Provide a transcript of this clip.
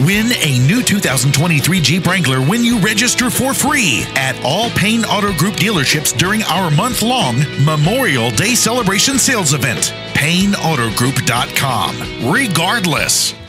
Win a new 2023 Jeep Wrangler when you register for free at all Payne Auto Group dealerships during our month long Memorial Day celebration sales event. PayneAutoGroup.com. Regardless.